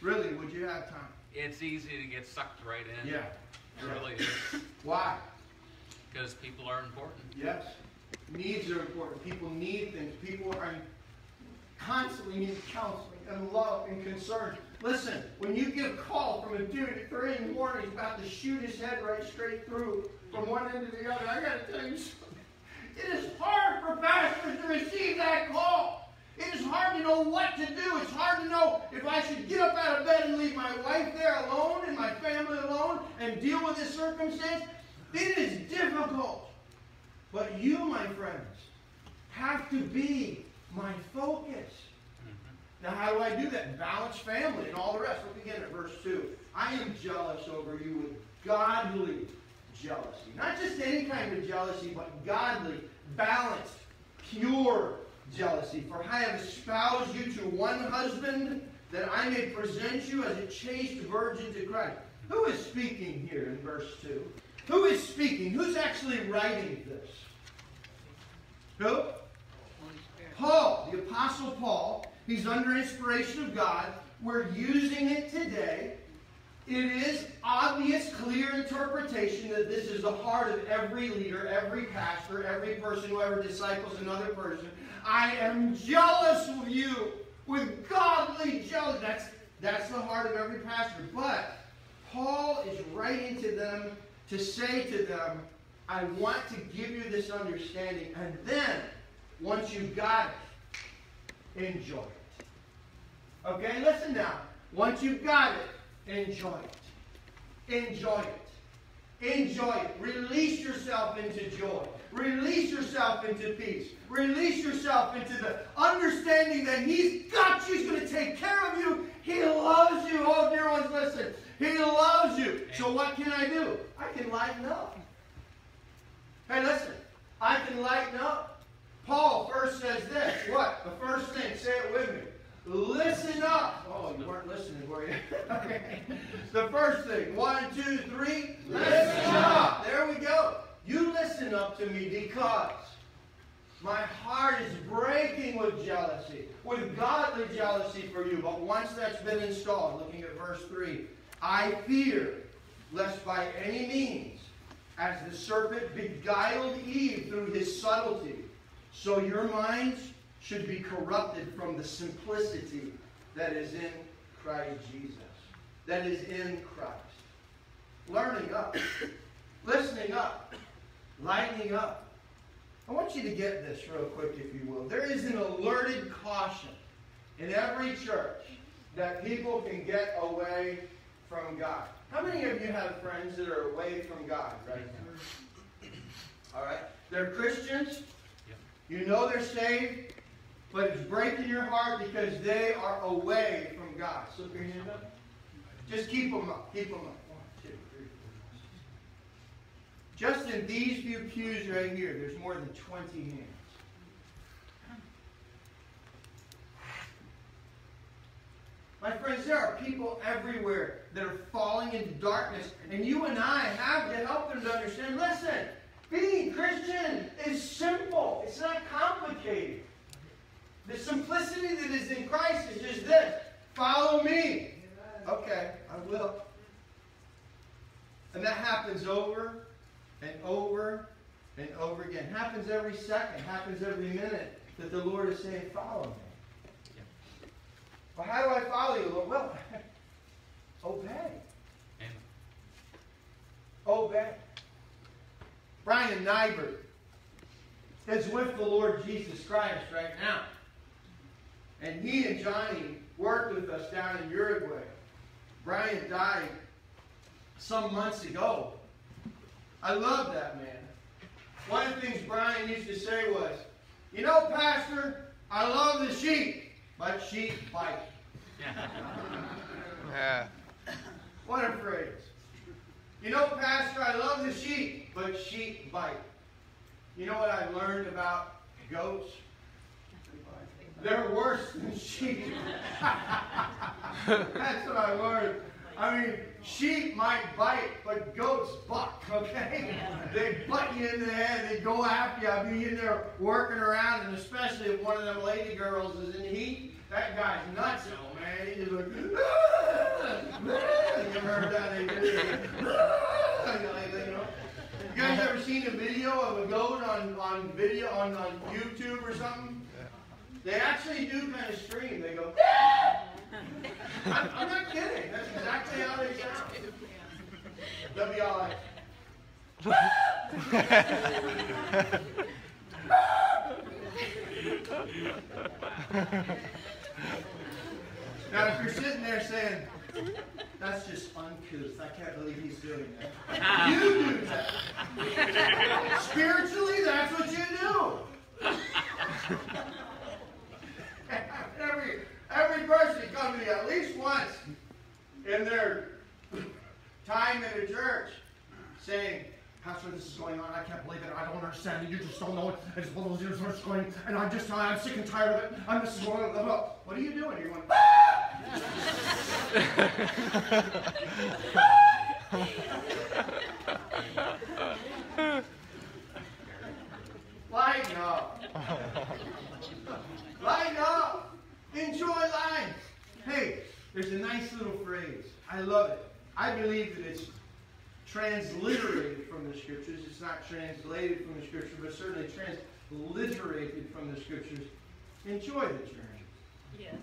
really, would you have time? It's easy to get sucked right in. Yeah. It really is. Why? Because people are important. Yes. Needs are important. People need things. People are constantly need counseling and love and concern. Listen, when you get a call from a dude at 3 in the morning about to shoot his head right straight through from one end to the other, I got to tell you something. It is hard for pastors to receive that call. It is hard to know what to do. It's hard to know if I should get up out of bed and leave my wife there alone and my family alone and deal with this circumstance. It is difficult. But you, my friends, have to be my focus. Mm-hmm. Now, how do I do that? Balance family and all the rest. Look again at verse 2. I am jealous over you with godly jealousy. Not just any kind of jealousy, but godly, balanced, pure jealousy. For I have espoused you to one husband that I may present you as a chaste virgin to Christ. Who is speaking here in verse 2? Who is speaking? Who's actually writing this? Who? Paul, the Apostle Paul. He's under inspiration of God. We're using it today. It is obvious, clear interpretation that this is the heart of every leader, every pastor, every person who ever disciples another person. I am jealous of you with godly jealousy. That's, that's the heart of every pastor. But Paul is writing to them to say to them, I want to give you this understanding. And then, once you've got it, enjoy it. Okay, listen now. Once you've got it, enjoy it. Enjoy it. Enjoy it. Release yourself into joy. Release yourself into peace. Release yourself into the understanding that He's got you. He's going to take care of you. He loves you. Oh, dear ones, listen. He loves you. So what can I do? I can lighten up. Hey, listen. I can lighten up. Paul first says this. What? The first thing. Say it with me. Listen up. Oh, you weren't listening, were you? okay. The first thing. One, two, three. Listen up. There we go. You listen up to me because my heart is breaking with jealousy, with godly jealousy for you. But once that's been installed, looking at verse 3, I fear lest by any means, as the serpent beguiled Eve through his subtlety, so your minds should be corrupted from the simplicity that is in Christ Jesus, that is in Christ. Learning up, listening up, lightening up. I want you to get this real quick, if you will. There is an alerted caution in every church that people can get away from God. How many of you have friends that are away from God right now? All right? They're Christians. You know they're saved, but it's breaking your heart because they are away from God. Slip your hand up. Just keep them up. Keep them up. Just in these few pews right here, there's more than 20 hands. My friends, there are people everywhere that are falling into darkness, and you and I have to help them to understand. Listen, being Christian is simple. It's not complicated. The simplicity that is in Christ is just this. Follow me. Okay, I will. And that happens over and over and over again. Happens every second, happens every minute that the Lord is saying, follow me. Well, how do I follow you, Lord? Well, obey. Amen. Obey. Brian Nybert is with the Lord Jesus Christ right now. And he and Johnny worked with us down in Uruguay. Brian died some months ago. I love that man. One of the things Brian used to say was, You know, Pastor, I love the sheep, but sheep bite. Yeah. What a phrase. You know, Pastor, I love the sheep, but sheep bite. You know what I've learned about goats? They're worse than sheep. That's what I learned. I mean, sheep might bite, but goats buck, okay? They butt you in the head, they go after you. I'll be in there working around, and especially if one of them lady girls is in heat, that guy's nuts, oh man. He just like, ah, you ever heard that? They do it. you know? You guys ever seen a video of a goat on, on video on, on YouTube or something? They actually do kind of scream. They go, ah! I'm, I'm not kidding. That's exactly how they sound. WLA. Ah! now, if you're sitting there saying, that's just uncouth. I can't believe he's doing that. You do that. Spiritually, that's what you do. every, every person comes to me at least once in their time in a church saying, Pastor, this is going on. I can't believe it. I don't understand it. You just don't know it. I just want those what's going, and I'm just, I'm sick and tired of it. I'm just going, what are you doing? You're going, ah! Lighten up. Lighten up. Enjoy life. Hey, there's a nice little phrase. I love it. I believe that it's transliterated from the scriptures. It's not translated from the scripture, but certainly transliterated from the scriptures. Enjoy the journey. Yes.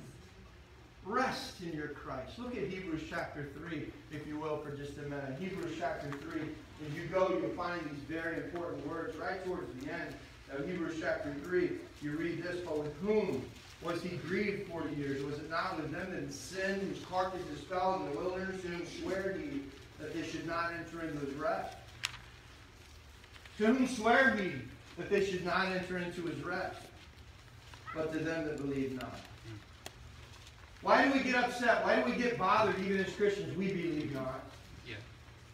Rest in your Christ. Look at Hebrews chapter 3, if you will, for just a minute. Hebrews chapter 3. As you go, you'll find these very important words right towards the end of Hebrews chapter 3. You read this, but with whom was he grieved 40 years? Was it not with them that sinned, whose carcasses fell in the wilderness, whom sware he that they should not enter into his rest? To whom sware he that they should not enter into his rest? But to them that believe not. Why do we get upset? Why do we get bothered even as Christians? We believe not. Yeah.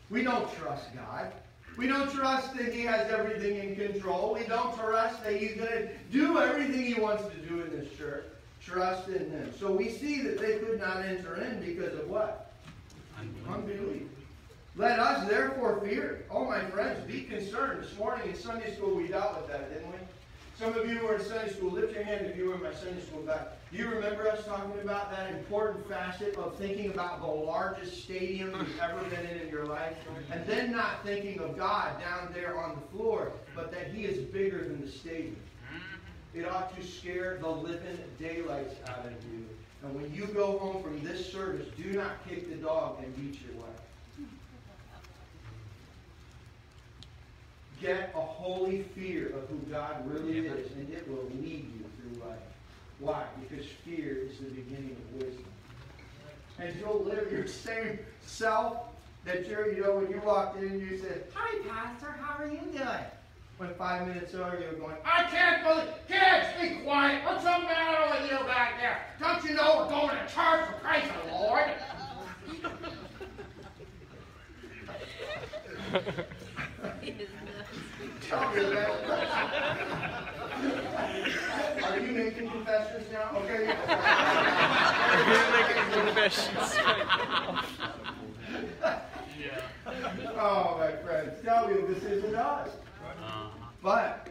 We don't trust God. We don't trust that He has everything in control. We don't trust that He's going to do everything He wants to do in this church. Trust in Him. So we see that they could not enter in because of what? Unbelief. Let us therefore fear. Oh, my friends, be concerned. This morning in Sunday school we dealt with that, didn't we? Some of you were in Sunday school, lift your hand if you were in my Sunday school back. Do you remember us talking about that important facet of thinking about the largest stadium you've ever been in in your life? And then not thinking of God down there on the floor, but that He is bigger than the stadium. It ought to scare the living daylights out of you. And when you go home from this service, do not kick the dog and beat your wife. Get a holy fear of who God really is, and it will lead you through life. Why? Because fear is the beginning of wisdom. And you'll live your same self that you're, you know, when you walked in and you said, Hi, Pastor, how are you doing? When five minutes earlier you're going, I can't believe, kids, be quiet. What's the matter with you back there? Don't you know we're going to church for Christ the Lord? Tell me that. Are you making confessions now? Okay. You're making confessions. yeah. Oh, my friends, tell me this isn't us. Uh-huh. But,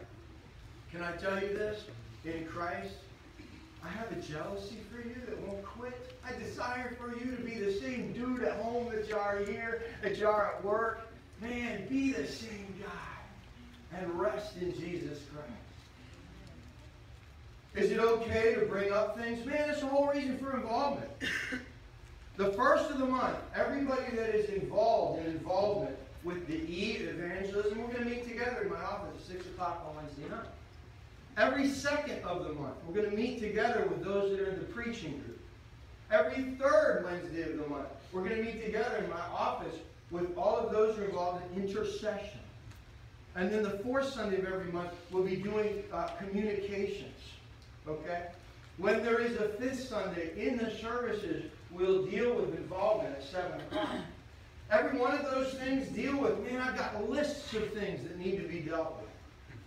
can I tell you this? In Christ, I have a jealousy for you that won't quit. I desire for you to be the same dude at home that you are here, that you are at work. Man, be the same guy and rest in Jesus Christ. Is it okay to bring up things? Man, that's the whole reason for involvement. The first of the month, everybody that is involved in involvement with the E evangelism, we're going to meet together in my office at 6 o'clock on Wednesday night. Every second of the month, we're going to meet together with those that are in the preaching group. Every third Wednesday of the month, we're going to meet together in my office with all of those who are involved in intercession. And then the fourth Sunday of every month, we'll be doing uh, communications. Okay? When there is a fifth Sunday in the services, we'll deal with involvement at 7 o'clock. Every one of those things deal with, man, I've got lists of things that need to be dealt with.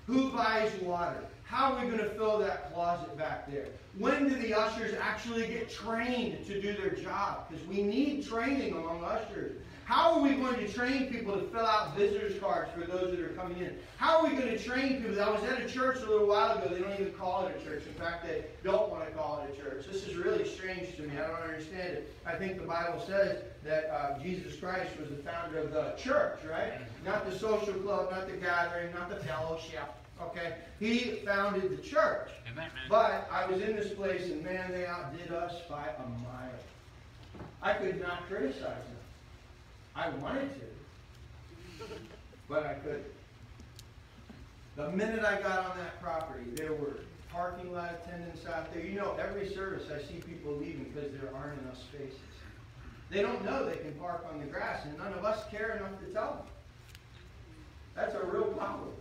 Who buys water? How are we going to fill that closet back there? When do the ushers actually get trained to do their job? Because we need training among ushers. How are we going to train people to fill out visitors cards for those that are coming in? How are we going to train people? I was at a church a little while ago. They don't even call it a church. In fact, they don't want to call it a church. This is really strange to me. I don't understand it. I think the Bible says that uh, Jesus Christ was the founder of the church, right? Not the social club, not the gathering, not the fellowship. Okay? He founded the church. Amen. But I was in this place, and man, they outdid us by a mile. I could not criticize them. I wanted to, but I couldn't. The minute I got on that property, there were parking lot attendants out there. You know, every service I see people leaving because there aren't enough spaces. They don't know they can park on the grass, and none of us care enough to tell them. That's a real problem,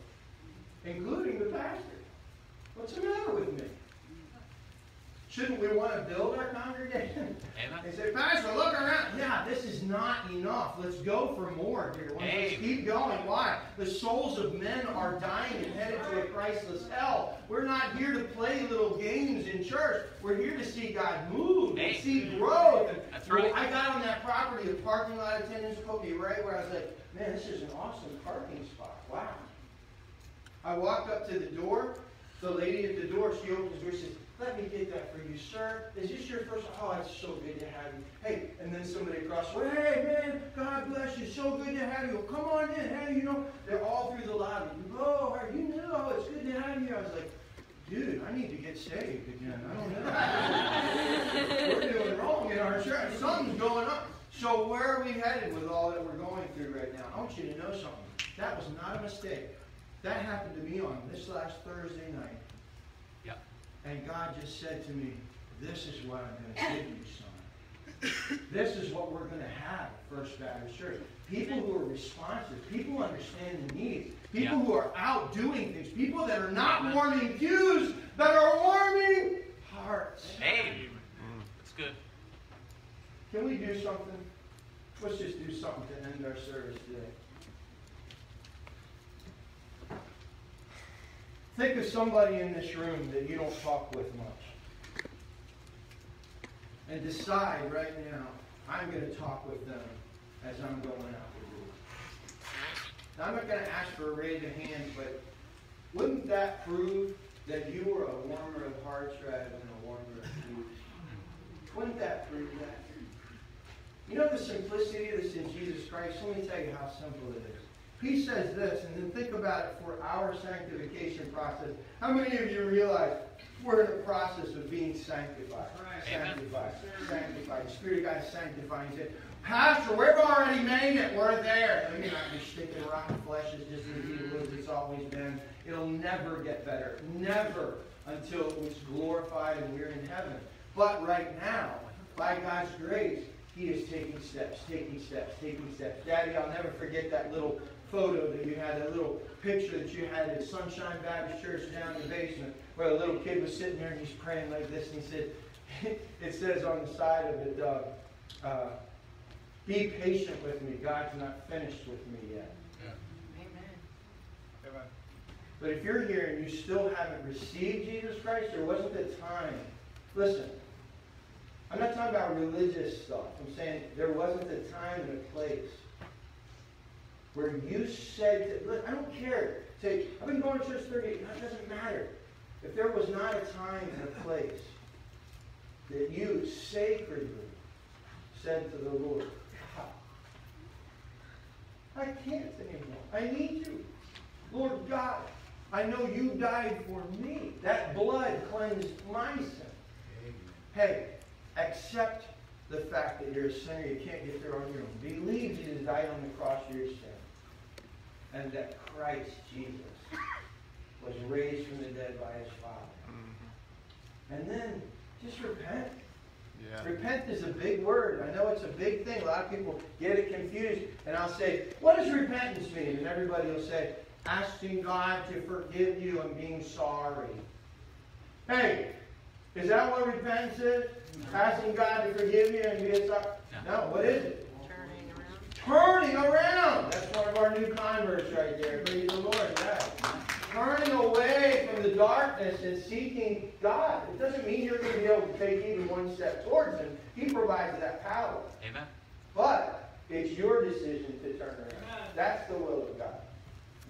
including the pastor. What's the matter with me? Shouldn't we want to build our congregation? Amen. They say, Pastor, look around. Yeah, this is not enough. Let's go for more, dear ones. Let's keep going. Why? The souls of men are dying and headed to a Christless hell. We're not here to play little games in church. We're here to see God move and see growth. That's right. I got on that property. The parking lot attendants put me right where I was like, man, this is an awesome parking spot. Wow. I walked up to the door. The lady at the door, she opens the door. She says, "Let me get that for you, sir. Is this your first? Oh, it's so good to have you. Hey." And then somebody across the way, "Hey, man, God bless you. So good to have you. Come on in. Hey, you know, they're all through the lobby. Oh, you know, oh, it's good to have you." I was like, "Dude, I need to get saved again. I don't know. We're doing wrong in our church. Something's going on. So where are we headed with all that we're going through right now? I want you to know something. That was not a mistake. That happened to me on this last Thursday night. And God just said to me, this is what I'm going to give you, son. This is what we're going to have at First Baptist Church. People who are responsive, people who understand the needs, people Yeah. who are out doing things, people that are not warming pews, that are warming hearts. Hey, that's good. Can we do something? Let's just do something to end our service today. Think of somebody in this room that you don't talk with much. And decide right now, I'm going to talk with them as I'm going out the door. Now, I'm not going to ask for a raise of hands, but wouldn't that prove that you were a warmer of hearts rather than a warmer of pews? Wouldn't that prove that? You know the simplicity that's in Jesus Christ? Let me tell you how simple it is. He says this, and then think about it for our sanctification process. How many of you realize we're in the process of being sanctified? Amen. Sanctified. Sanctified. The Spirit of God is sanctifying. He said, Pastor, we've already made it. We're there. Me not just sticking around rotten flesh is just as evil as it's always been. It'll never get better. Never until it's glorified and we're in heaven. But right now, by God's grace, He is taking steps, taking steps, taking steps. Daddy, I'll never forget that little photo that you had, that little picture that you had at Sunshine Baptist Church down in the basement, where a little kid was sitting there and he's praying like this, and he said, it says on the side of it, uh, uh, be patient with me. God's not finished with me yet. Amen. But if you're here and you still haven't received Jesus Christ, there wasn't the time. Listen, I'm not talking about religious stuff. I'm saying there wasn't the time and a place where you said, to, look, I don't care. Say, I've been going to church 30 years. It doesn't matter. If there was not a time and a place that you sacredly said to the Lord, God, I can't anymore. I need you. Lord God, I know you died for me. That blood cleansed my sin. Hey, accept the fact that you're a sinner. You can't get there on your own. Believe Jesus died on the cross for your sin. And that Christ Jesus was raised from the dead by his Father. Mm-hmm. And then just repent. Yeah. Repent is a big word. I know it's a big thing. A lot of people get it confused. And I'll say, what does repentance mean? And everybody will say, asking God to forgive you and being sorry. Hey, is that what repentance is? Asking God to forgive you and be sorry? No, what is it? Turning around. That's one of our new converts right there. Praise the Lord. Yeah. Turning away from the darkness and seeking God. It doesn't mean you're going to be able to take even one step towards Him. He provides that power. Amen. But it's your decision to turn around. That's the will of God.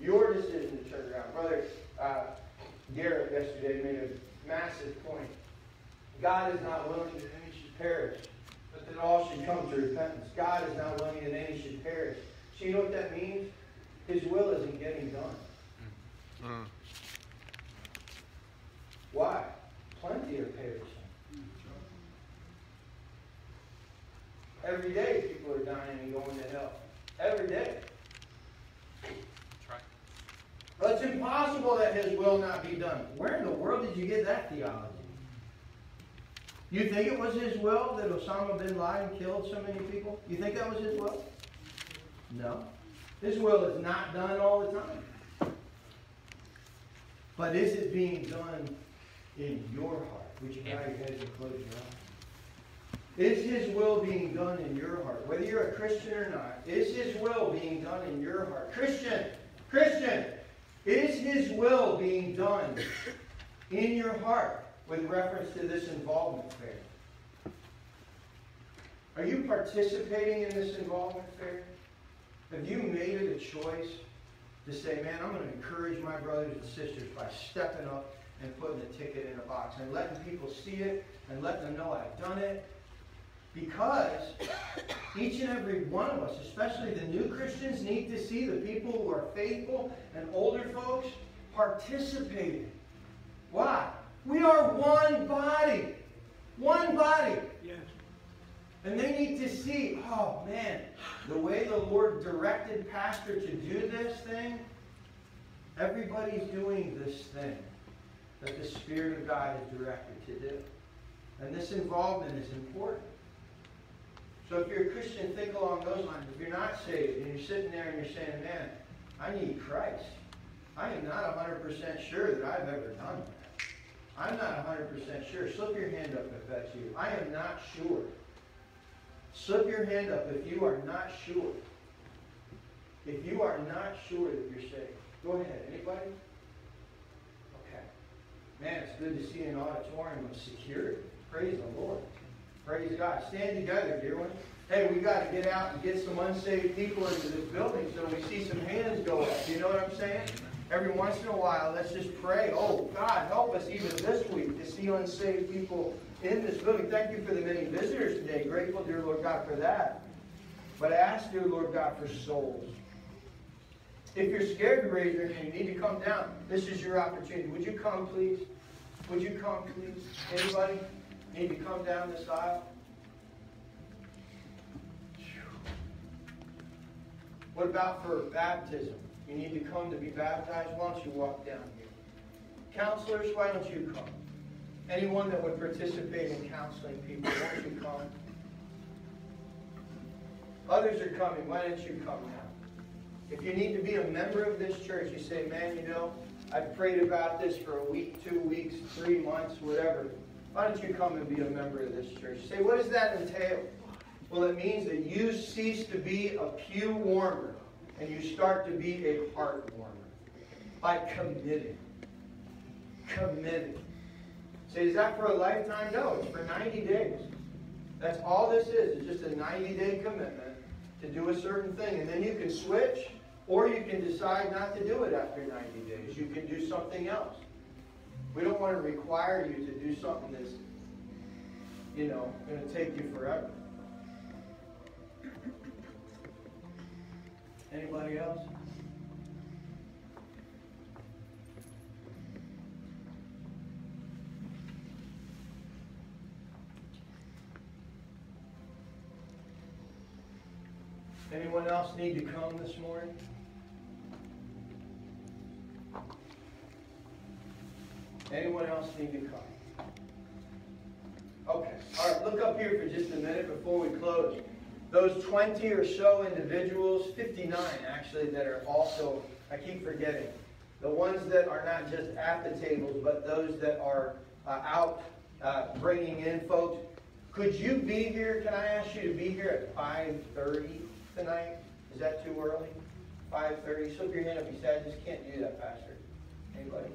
Your decision to turn around. Brother uh, Garrett yesterday made a massive point. God is not willing that any should perish, but that all should come to repentance. God is not willing that any should perish. So you know what that means? His will isn't getting done. Mm. Why? Plenty are perishing. Every day people are dying and going to hell. Every day. That's right. Well, it's impossible that his will not be done. Where in the world did you get that theology? You think it was his will that Osama bin Laden killed so many people? You think that was his will? No. His will is not done all the time. But is it being done in your heart? Would you bow your heads and close your eyes? Is his will being done in your heart? Whether you're a Christian or not, is his will being done in your heart? Christian, Christian, is his will being done in your heart with reference to this involvement fair? Are you participating in this involvement fair? Have you made it a choice to say, man, I'm going to encourage my brothers and sisters by stepping up and putting a ticket in a box and letting people see it and letting them know I've done it? Because each and every one of us, especially the new Christians, need to see the people who are faithful and older folks participating. Why? We are one body. One body. And they need to see, oh man, the way the Lord directed Pastor to do this thing, everybody's doing this thing that the Spirit of God is directed to do. And this involvement is important. So if you're a Christian, think along those lines. If you're not saved and you're sitting there and you're saying, man, I need Christ. I am not 100% sure that I've ever done that. I'm not 100% sure. Slip your hand up if that's you. I am not sure. Slip your hand up if you are not sure. If you are not sure that you're saved. Go ahead. Anybody? Okay. Man, it's good to see an auditorium of security. Praise the Lord. Praise God. Stand together, dear one. Hey, we got to get out and get some unsaved people into this building so we see some hands go up. You know what I'm saying? Every once in a while, let's just pray. Oh, God, help us even this week to see unsaved people in this building. Thank you for the many visitors today. Grateful, dear Lord God, for that. But I ask, dear Lord God, for souls. If you're scared to raise your hand, you need to come down. This is your opportunity. Would you come, please? Would you come, please? Anybody need to come down this aisle? What about for baptism? You need to come to be baptized. Why don't you walk down here? Counselors, why don't you come? Anyone that would participate in counseling people, why don't you come? Others are coming. Why don't you come now? If you need to be a member of this church, you say, man, you know, I've prayed about this for a week, two weeks, three months, whatever. Why don't you come and be a member of this church? Say, what does that entail? Well, it means that you cease to be a pew warmer and you start to be a heart warmer by committing. Committing. Say, is that for a lifetime? No, it's for 90 days. That's all this is. It's just a 90-day commitment to do a certain thing. And then you can switch, or you can decide not to do it after 90 days. You can do something else. We don't want to require you to do something that's, you know, going to take you forever. Anybody else? Anyone else need to come this morning? Anyone else need to come? Okay. All right, look up here for just a minute before we close. Those 20 or so individuals, 59 actually, that are also, I keep forgetting, the ones that are not just at the tables, but those that are uh, out uh, bringing in folks. Could you be here? Can I ask you to be here at 5.30 tonight? Is that too early? 5.30? Slip your hand up. You said, I just can't do that, Pastor. Anybody?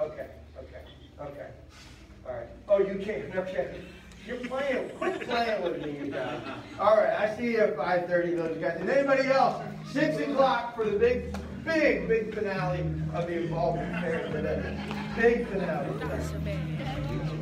Okay, okay, okay. All right. Oh, you can't. Okay. You're playing. Quit playing with me, you guys. All right. I see you at 5.30, those guys. And anybody else? 6 o'clock for the big, big, big finale of the involvement fair today. Big finale.